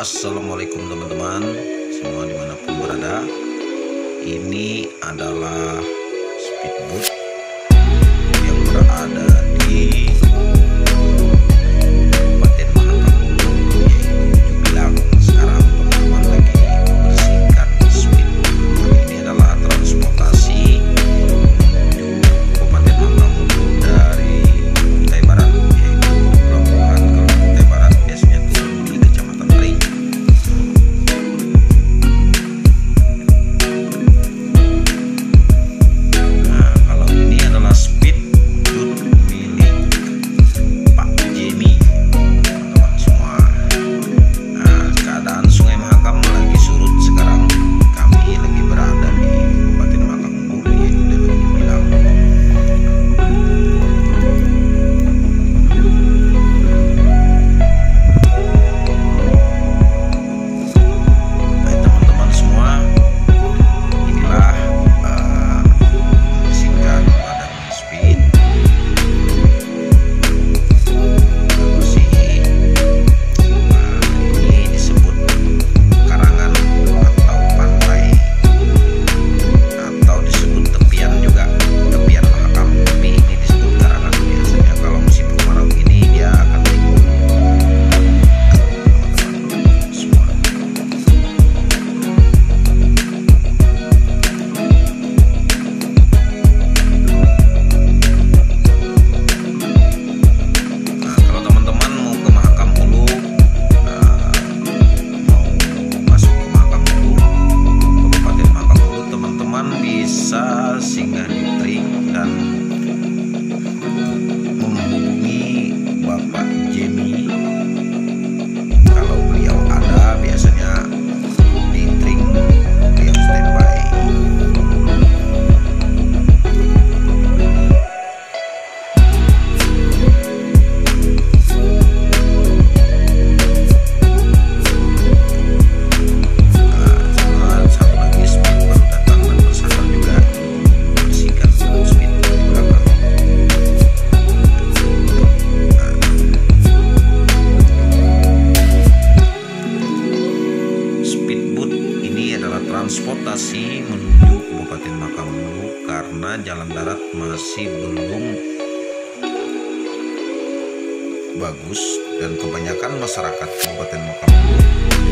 Assalamualaikum teman-teman. Semua di mana pun berada. Ini adalah speedboat. 心安 jalan darat masih belum bagus dan kebanyakan masyarakat Kabupaten Makassar